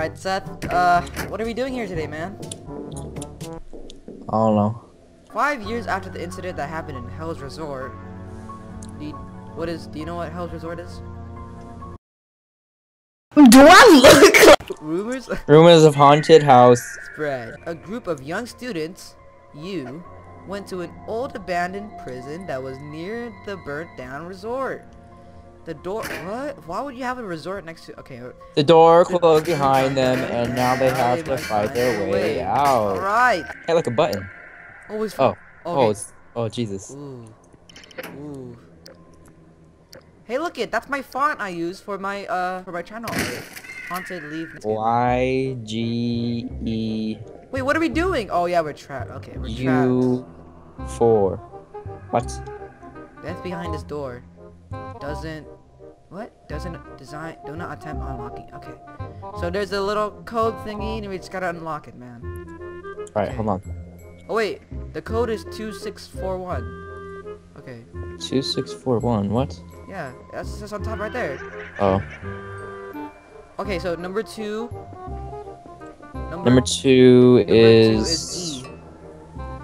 Alright, Seth, uh, what are we doing here today, man? I don't know. Five years after the incident that happened in Hell's Resort, do you, what is, do you know what Hell's Resort is? Do I look like Rumors Rumors of haunted house. spread. A group of young students, you, went to an old abandoned prison that was near the burnt down resort. The door, what? Why would you have a resort next to, okay. The door closed behind them, and now they have to fight their way out. Alright. Hey, like a button. Always. Oh, oh, Okay. it's, oh, Jesus. Ooh. Ooh. Hey, look it. That's my font I use for my uh for my channel. Haunted leaf. Y G E Wait, what are we doing? Oh yeah, we're trapped. Okay, we're trapped. U four. What? That's behind this door. Doesn't. What? Doesn't design. Do not attempt unlocking. Okay. So there's a little code thingy, and we just gotta unlock it, man. All right, hold on. Oh wait, the code is two six four one. Okay. Two six four one. What? Yeah, that's just on top right there. Oh, Okay, so number two. number two number two is. is E.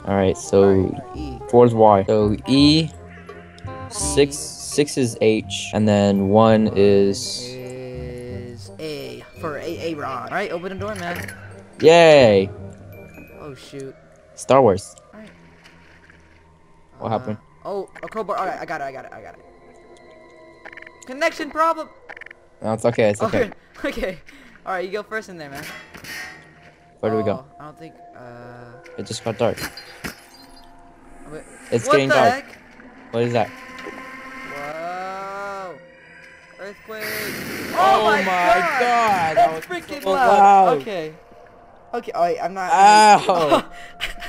All right, so Alright, E. four is Y. So E. Six six is H, and then one is. Is A for A A Ron. All right, open the door, man. Yay! Oh shoot. Star Wars. Alright. What happened? Oh, a crowbar. Alright, I got it. I got it. I got it. Connection problem. No, it's okay. It's okay. Okay. okay. All right, you go first in there, man. Where do we go? Oh, I don't think. Uh. It just got dark. wait, It's what getting dark. heck? What is that? Earthquake! Oh, Oh my, my god! God, that That's was freaking oh, so loud. loud. Okay. Okay. Oh, wait, I'm not. Ow!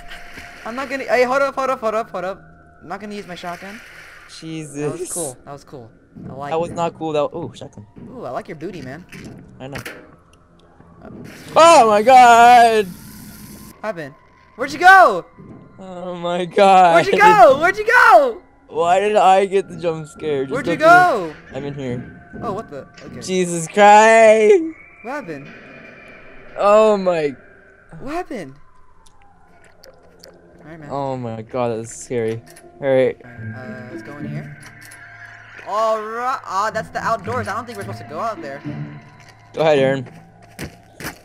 I'm not gonna. Hey, hold up, hold up, hold up, hold up. I'm not gonna use my shotgun. Jesus. That was cool. That was cool. I like. That was it. not cool. That oh shotgun. Ooh, I like your booty, man. I know. Oh, oh my god! Happened? Where'd you go? Oh my god! Where'd you go? Where'd you go? Why did I get the jump scare? Just Where'd you go? I'm in here. Oh, what the? Okay. Jesus Christ! What happened? Oh my! What happened? Alright, man. Oh my god, that was scary. Alright. Alright, uh, let's go in here. Alright. Ah, that's the outdoors. I don't think we're supposed to go out there. Go ahead, Aaron.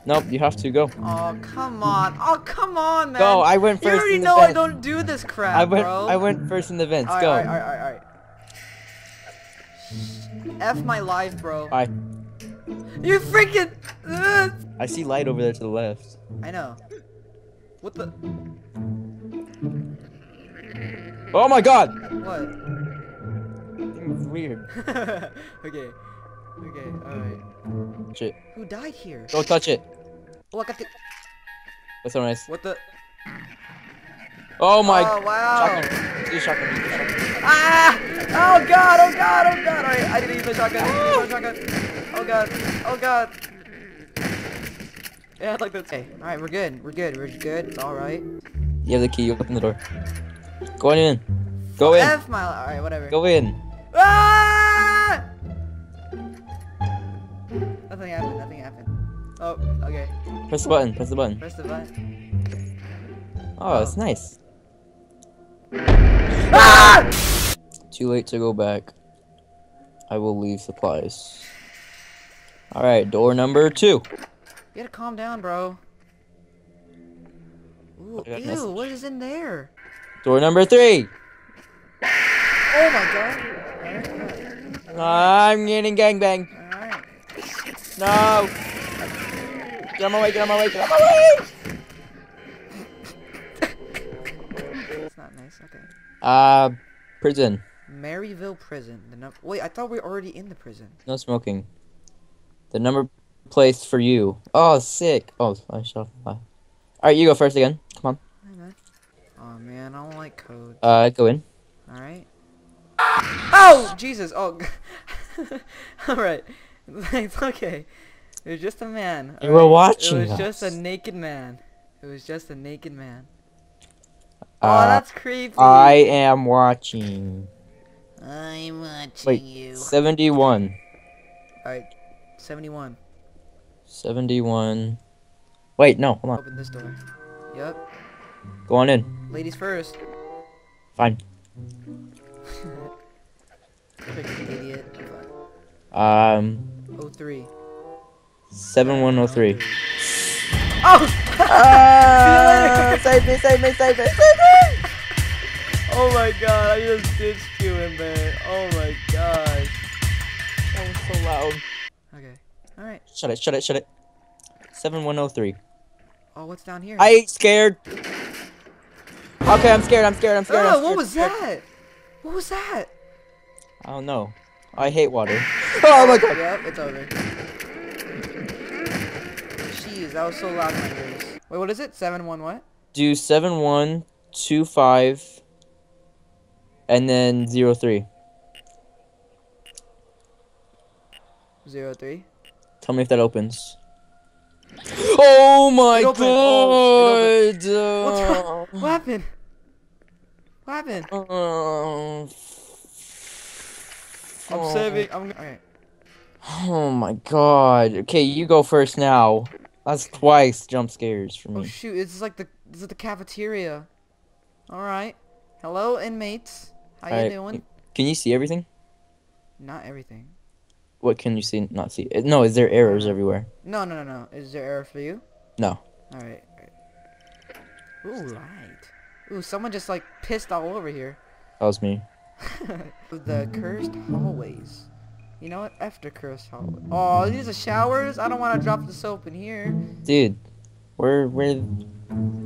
Nope, you have to go. Oh, come on. Oh, come on, man. Go, I went first. You already in the know I don't do this crap, I went bro. I went first in the vents. Alright, go. alright, alright, alright. F my life, bro. Bye. You freaking... I see light over there to the left. I know. What the... Oh my god! What? It's weird. okay. Okay, alright. Shit. Who died here? Don't touch it. Oh, I got the... That's so nice. What the... Oh my Oh, wow. shotgun. Shotgun. Shotgun. Ah! Oh god, oh god, oh god! Alright, I didn't use my shotgun. I didn't use my shotgun. Oh god, oh god. Yeah, like this. Okay, alright, we're good. We're good. We're good. It's alright. You have the key. You open the door. Go on in. Go in. F my. Alright, whatever. Go in. Ah! Nothing happened. Nothing happened. Oh, okay. Press the button. Press the button. Press the button. Oh, it's nice. Ah! Too late to go back. I will leave supplies. Alright, door number two. You gotta calm down, bro. Ooh, I got a ew, message. what is in there? Door number three. Oh my god. I'm getting gangbang. alright. No. Get on my way, get on my way, get on my way! That's not nice. Okay. Uh, prison. Maryville Prison. The num- Wait, I thought we were already in the prison. No smoking. The number place for you. Oh, sick. Oh, I shot. Alright, you go first again. Come on. Oh man, I don't like code. Uh, go in. Alright. Oh! Jesus! Oh! Alright. It's okay. It was just a man. You were watching It was just a naked man. It was just a naked man. Uh, oh, that's creepy. I am watching. I'm watching Wait, you. 71. Alright. 71. 71. Wait, no, hold on. Open this door. Yep. Go on in. Ladies first. Fine. Freaking idiot. Um, Oh three. 7103. Oh! Ah, save me, save me, save me, save me! Oh my god, I just ditched you in there. Oh my gosh. That was so loud. Okay. Alright. Shut it, shut it, shut it. 7103. Oh, what's down here? I ain't scared. Okay, I'm scared, I'm scared, I'm scared. I'm Oh, what was scared. that? What was that? I don't know. I hate water. Oh my god. Yep, it's over. Jeez, that was so loud in my ears. Wait, what is it? Seven one what? Do 7125 and then 03. Zero three. Tell me if that opens. Oh my. Oh, god! Wrong? What happened? What happened? Uh, I'm oh. saving. I'm. Alright. Oh my god. Okay, you go first now. That's twice jump scares for me. Oh shoot! This is like the. This is the cafeteria. All right. Hello, inmates. How you Alright, doing? Can you see everything? Not everything. What can you see? Not see? No, is there errors everywhere? No, no, no, no. Is there error for you? No. All right. Ooh, light. Ooh, someone just like pissed all over here. That was me. the cursed hallways. You know what? After cursed hallways. Oh, these are showers. I don't want to drop the soap in here. Dude, where, where,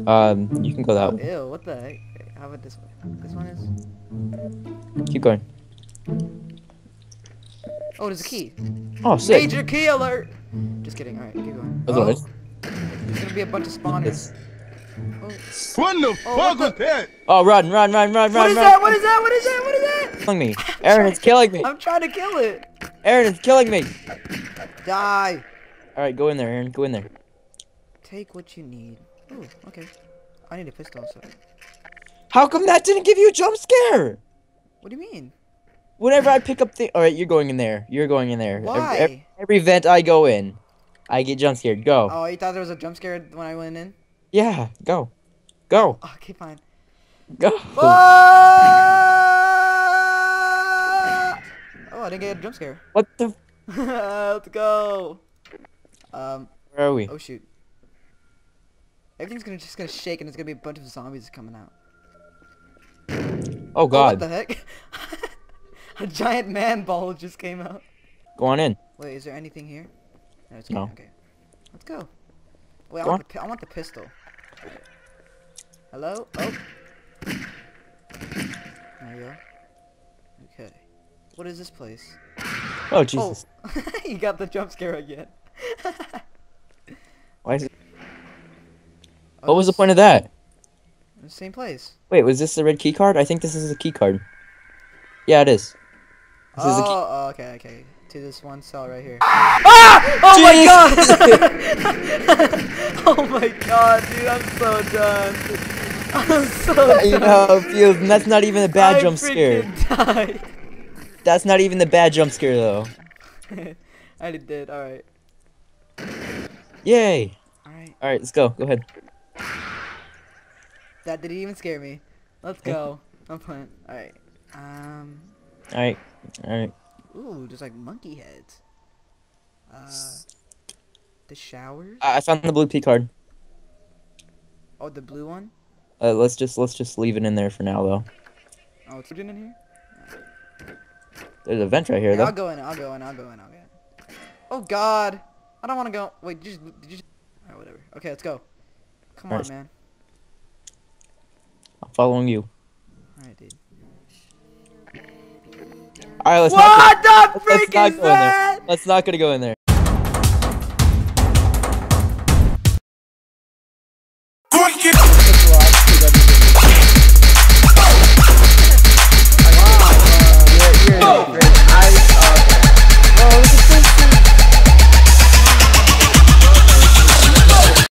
um, you can go that way. Ew, what the heck? Okay, How about this one? This one is. Keep going. Oh, there's a key. Oh, sick. Major key alert. Just kidding. All right, keep going. That's Oh, what it is. there's gonna be a bunch of spawners. It's- oh. What the Oh, fuck what was the- that? Oh, run, run, run, run, What run, is run. that? What is that? What is that? What is that? killing me. Aaron, it's killing me. I'm trying to kill it. Aaron, it's killing me. Die. All right, go in there, Aaron. Go in there. Take what you need. Ooh, okay. I need a pistol. So. How come that didn't give you a jump scare? What do you mean? Whenever I pick up the, all right, you're going in there. You're going in there. Every- Why? Every, every vent I go in, I get jump scared. Go. Oh, you thought there was a jump scare when I went in? Yeah, go, go, Okay, fine. go. Ah! Oh, I didn't get a jump scare. What the? Let's go. Um. Where are we? Oh shoot. Everything's gonna just gonna shake and there's gonna be a bunch of zombies coming out. Oh Oh, what God. the heck? a giant man ball just came out. Go on in. Wait, is there anything here? No. It's No. Okay. Let's go. Wait, I want, the, I want the pistol. Hello? Oh. There you go. Okay. What is this place? Oh Jesus. Oh, you got the jump scare again. Why is it? Oh, What was the point of that? Same place. Wait, was this the red key card? I think this is a key card. Yeah, it is. This oh, is a key. oh, okay, okay. To this one cell right here. Ah! Oh my god! oh my god, dude, I'm so done. I'm so done. you know that's not even a bad I jump scare. died. That's not even the bad jump scare though. I did. All right. Yay! All right. All right, let's go. Go ahead. That didn't even scare me. Let's go. I'm playing. All right. Um. All right, all right. Ooh, there's like monkey heads. Uh. The showers. I I found the blue P card. Oh, the blue one. Uh, let's just let's just leave it in there for now though. Oh, it's hidden in here. There's a vent right here Yeah, I'll go in. I'll go in. I'll go in. I'll go in. Oh God, I don't want to go. Wait, did you, did you? Alright, whatever. Okay, let's go. Come on, Alright. man. I'm following you. Alright, dude. All right, let's not. What the Let's freak not is go in there. that? Let's not gonna go in there.